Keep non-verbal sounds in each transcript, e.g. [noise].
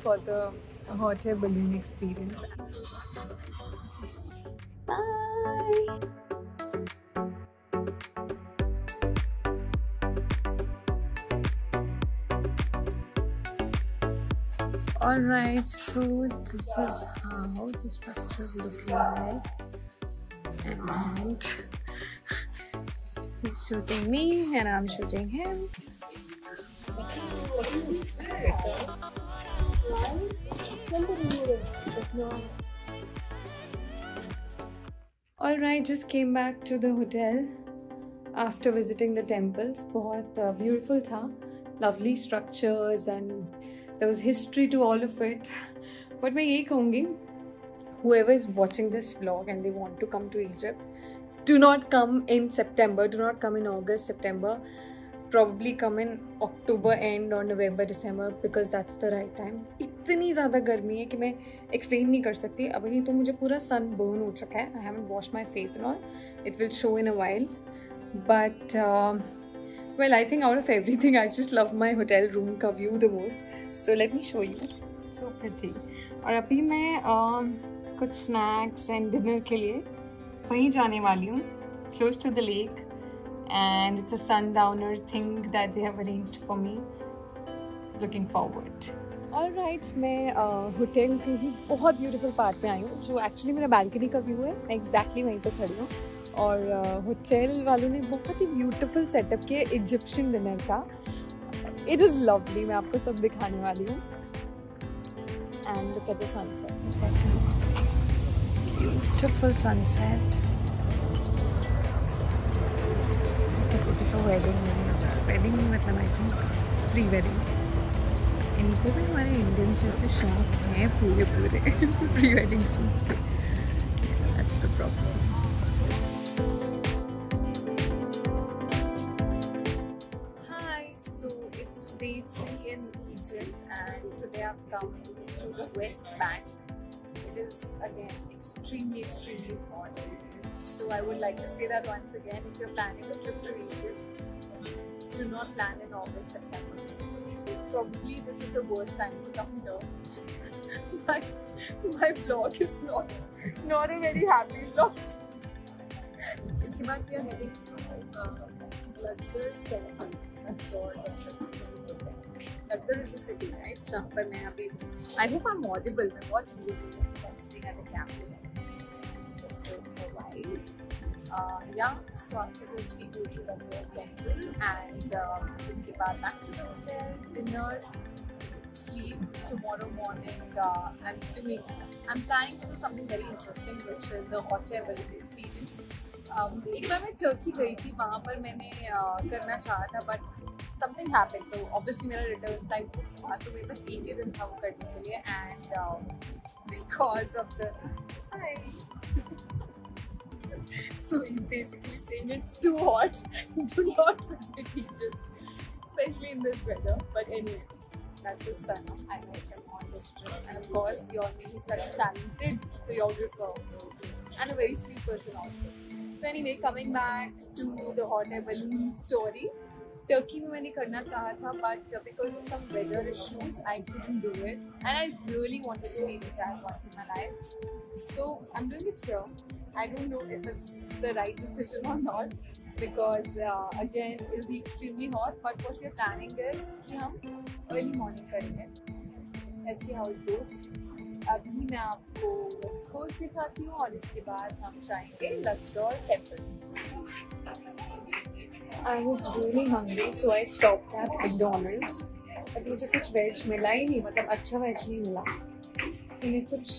for the hot air balloon experience. Bye. Alright, so this is how the structures look like. And he's shooting me and I'm shooting him. Alright, just came back to the hotel after visiting the temples. बहुत uh, beautiful था. Lovely structures and there was history to all of it. But मैं ये कहूँगी whoever is watching this vlog and they want to come to Egypt, do not come in September, do not come in August, September. Probably come in October end or November, December because that's the right time. इतनी ज़्यादा गर्मी है कि मैं explain नहीं कर सकती अभी तो मुझे पूरा सन बर्न हो चुका है I haven't wash my face and all it will show in a while but well i think out of everything i just love my hotel room ka view the most so let me show you so pretty और अभी मैं uh, कुछ snacks and dinner के लिए वहीं जाने वाली हूँ close to the lake it's a sundowner thing that they have arranged for me looking forward all right मैं होटल uh, के ही बहुत ब्यूटीफुल पार्ट में आई हूँ जो एक्चुअली मेरा बालकनी का व्यू है। मैं एग्जैक्टली वहीं पर खड़ी हूँ। और होटल uh, वालों ने बहुत ही ब्यूटीफुल सेटअप किया इजिप्शियन डिनर का। इट इज़ लवली मैं आपको सब दिखाने वाली हूँ। And look at the sunset beautiful sunset किसी की तो वेडिंग नहीं वेडिंग नहीं मतलब आई थिंक प्री वेडिंग इनको भी हमारे इंडियंस जैसे शौक हैं पूरे पूरे प्री वेडिंग शूट्स के that's the property day three in Egypt and today I've come to the West Bank. It is again extremely, extremely hot. So I would like to say that once again, if you're planning a trip to Egypt, do not plan in August, September. Probably this is the worst time to come here. [laughs] my, my vlog is not, not a very happy vlog. इसके बाद we are heading to uh, Luxor Temple. Luxor Temple. Luxor is a city, right? जहाँ पर मैं अभी I hope I'm audible. मैं बहुत दूर हूँ sitting at the. Uh, yeah, so after this we go to Luxor temple and um, उसके बाद back to the hotel, dinner, sleep tomorrow morning uh, and doing. I'm planning to do something very interesting which is the hot air balloon experience. Um, एक बार मैं Turkey गई थी वहाँ पर मैंने uh, करना चाहा था but something happen so obviously मेरा रिटर्न टाइम बुक था तो मेरे पास एक ही दिन था वो करने के लिए and because of the so he's basically saying it's too hot. [laughs] Do not visit Egypt especially in this weather. But anyway that's the son I met him on this trip. And of course Yormi is such a talented choreographer. And a very sweet person also. So anyway coming back to the hot air balloon story Turkey में मैंने करना चाहा था but because of some weather issues I couldn't do it and I really want to make it I want in my life so I am doing it here I don't know if it's the right decision or not because again it be extremely hot but what your planning is कि हम early morning करेंगे. Let's see how it goes अभी मैं आपको west coast दिखाती हूँ और इसके बाद हम जाएँगे Luxor temple I was really hungry, so I stopped at McDonald's. But मुझे कुछ वेज मिला ही नहीं मतलब अच्छा वेज नहीं मिला मैंने कुछ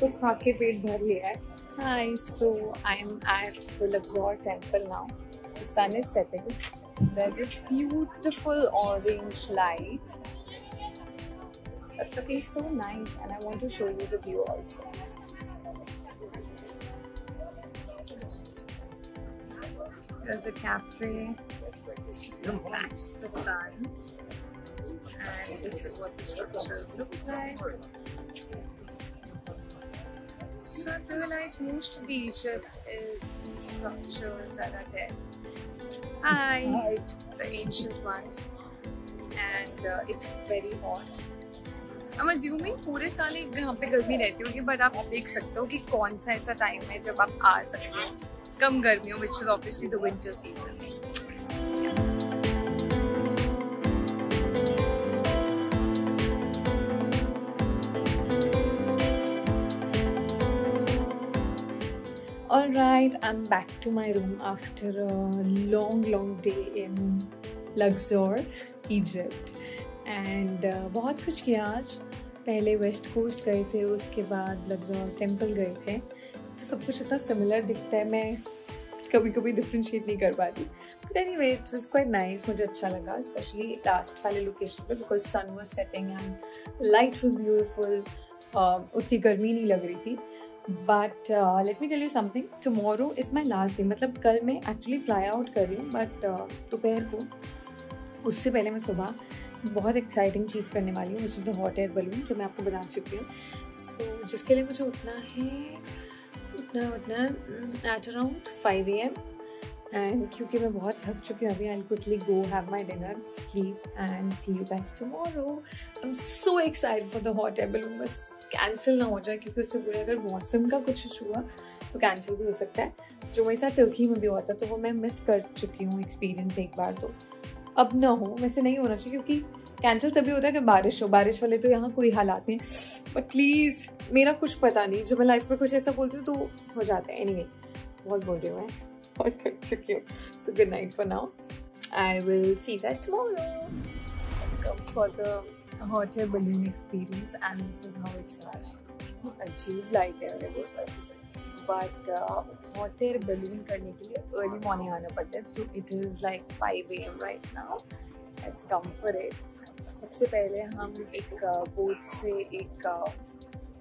तो खा के पेट भर लिया है Hi, so I'm at the Luxor temple now. The sun is setting. There's this beautiful orange light. That's looking so nice, and I want to show you the view also. There's a cafe that's the sun. And this is what the structures look like. So I realize most of the Egypt is the structures that are there. Hi, Hi. the ancient ones. And uh, it's very hot. I'm assuming पूरे साल यहाँ पे गर्मी रहती होगी but आप देख सकते हो कि कौन सा ऐसा टाइम है जब आप आ सकते हो कम गर्मियों which is obviously the winter season Alright, I'm back to my room after a long, long day in Luxor, Egypt. And uh, बहुत कुछ किया आज। पहले वेस्ट कोस्ट गए थे उसके बाद लग्जोर टेंपल गए थे। तो सब कुछ इतना सिमिलर दिखता है मैं कभी कभी डिफ्रेंशिएट नहीं कर पाती। But anyway it was quite nice मुझे अच्छा लगा स्पेशली लास्ट वाले लोकेशन पे because sun was setting and light was beautiful उतनी गर्मी नहीं लग रही थी। But let me tell you something tomorrow is my last day मतलब कल मैं एक्चुअली फ्लाई आउट कर रही हूँ बट uh, दोपहर को उससे पहले मैं सुबह बहुत एक्साइटिंग चीज़ करने वाली हूँ which is the hot air balloon जो मैं आपको बता चुकी हूँ। सो so, जिसके लिए मुझे उठना है उठना उठना at around five A M and क्योंकि मैं बहुत थक चुकी हूँ अभी I quickly go have my dinner sleep and see you tomorrow I am so excited for the hot air balloon बस कैंसिल ना हो जाए क्योंकि उससे बुरे अगर मौसम का कुछ इशू हुआ तो कैंसिल भी हो सकता है। जो मेरे साथ तुर्की में भी हुआ था तो वो मैं मिस कर चुकी हूँ एक्सपीरियंस एक बार तो। अब ना हो, वैसे नहीं होना चाहिए क्योंकि कैंसिल तभी होता है कि बारिश हो। बारिश वाले तो यहाँ कोई हालात नहीं बट प्लीज़ मेरा कुछ पता नहीं। जब मैं लाइफ में कुछ ऐसा बोलती हूँ तो हो जाता है। एनी बहुत बोल रही हूँ मैं। बहुत थक चुकी हूँ। So good night for now I will see that tomorrow for the hot air balloon experience. And this is how it अजीब लाइट है मेरे बहुत बट हॉट एयर बलून करने के लिए अर्ली मॉर्निंग आना पड़ता है। So it is like five A M right now I come for it सबसे पहले हम एक बोट से एक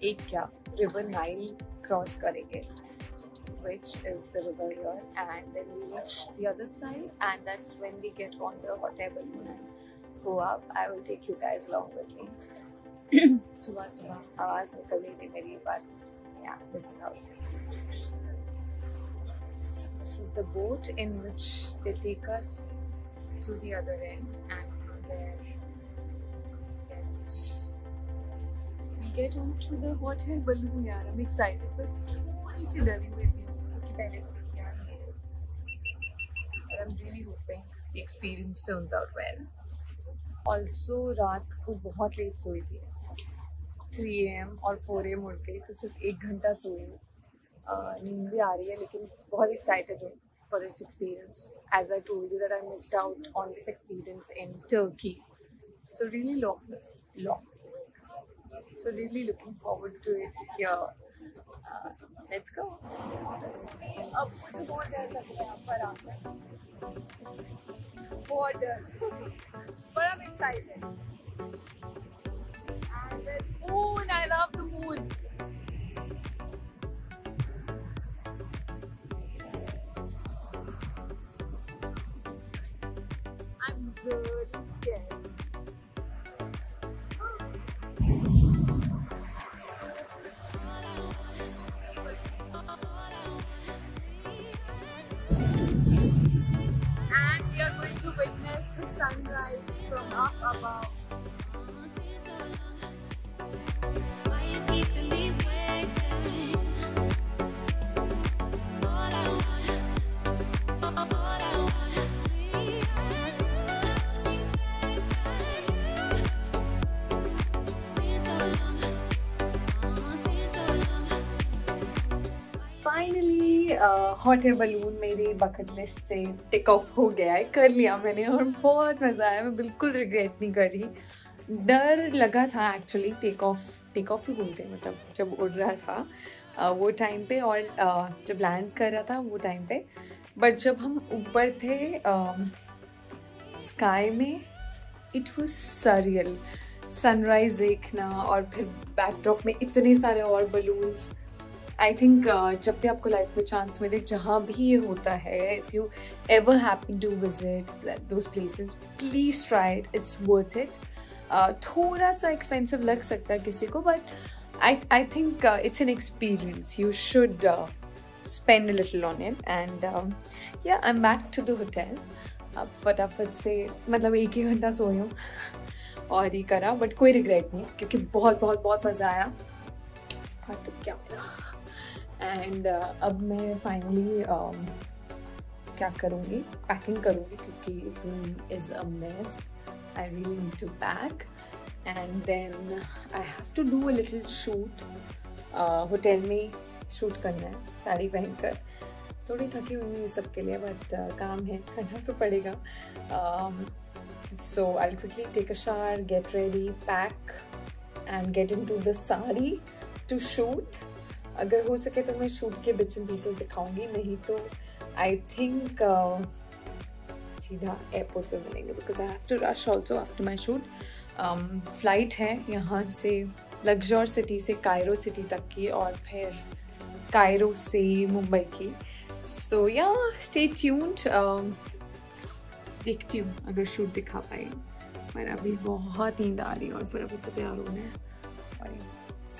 एक क्या रिवर नाइल क्रॉस करेंगे which is the river your and then reach the other side and that's when we get on the hot air go up I will take you guys long with me सुबह सुबह आवाज़ निकल रही थी मेरी बात या this is how this is the boat in which they take us to the other end and get onto the hot air balloon यार I'm excited बस थोड़ी सी डरी हुई थी क्योंकि पहले कभी किया नहीं है but I'm really hoping the experience turns out well. Also रात को बहुत लेट सोई थी थ्री एम और फोर एम उठ गई तो सिर्फ़ एक घंटा सोई हूँ नींद भी आ रही है लेकिन बहुत एक्साइटेड हूँ for this experience. As I told you that I missed out on this experience in Turkey. So really long, long. So really looking forward to it here. Uh, let's go. अब मुझे बहुत डर लग रहा है यहाँ पर आकर बहुत डर but I'm excited. And there's moon. I love the moon. I'm really scared. Sunrise from up above. Hot air balloon मेरी बकेट लिस्ट से टिक ऑफ़ हो गया है। कर लिया मैंने और बहुत मज़ा आया। मैं बिल्कुल रिग्रेट नहीं कर रही। डर लगा था actually take off take off ही बोलते मतलब जब उड़ रहा था वो टाइम पे और जब लैंड कर रहा था वो टाइम पे। बट जब हम ऊपर थे स्काई में इट वॉज़ सरियल सनराइज देखना और फिर बैकड्रॉप में इतने सारे और बलून्स आई थिंक जब भी आपको लाइफ में चांस मिले, जहाँ भी ये होता है if you ever happen to visit those places please try it it's worth it थोड़ा सा एक्सपेंसिव लग सकता है किसी को but I I think it's an experience you should spend a little on and या yeah, I'm back to the hotel. अब फटाफट से मतलब एक ही घंटा सोई हूँ। और ही करा बट कोई रिग्रेट नहीं क्योंकि बहुत बहुत बहुत मज़ा आया। तो क्या एंड uh, अब मैं फाइनली um, क्या करूँगी? पैकिंग करूँगी क्योंकि room is a mess I really need to pack and then I have to do a little shoot hotel में शूट करना है साड़ी पहनकर। थोड़ी थकी हुई हूँ सबके लिए बट uh, काम है करना तो पड़ेगा। So I quickly take a shower get ready pack and get into the sari. To shoot अगर हो सके तो मैं शूट के बिट्स एंड पीसेस दिखाऊँगी, नहीं तो आई थिंक सीधा एयरपोर्ट पे मिलेंगे because I have to rush also after my shoot flight है यहाँ से लग्जोर सिटी से कायरो सिटी तक की और फिर कायरो से मुंबई की. सो या स्टे ट्यून्ड देखती हूँ अगर शूट दिखा पाए पर अभी बहुत नींद आ रही है और फिर अभी तो तैयार होना है।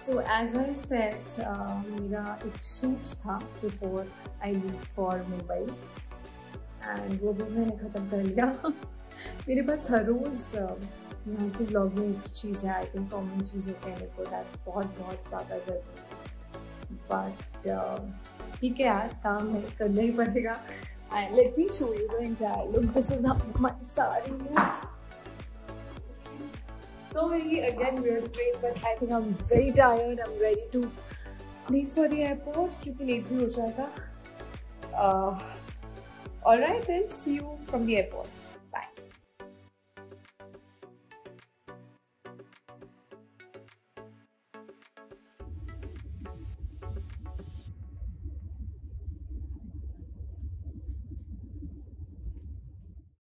सो एज आई सेट मेरा एक शूट था before I leave for Mumbai and वो भी मैंने ख़त्म कर लिया। [laughs] मेरे पास हर रोज़ यहाँ के ब्लॉग में एक चीज़ है आई थिंक कॉमन चीज़ है कहने को दैट बहुत बहुत ज़्यादा ज़रूरी बट ठीक है यार, काम है करना ही पड़ेगा। And let me show you entire look this is my sari so many again weird frame but I think I'm very tired I'm ready to leave for the airport क्योंकि लेट भी हो जाएगा uh, all right then see you from the airport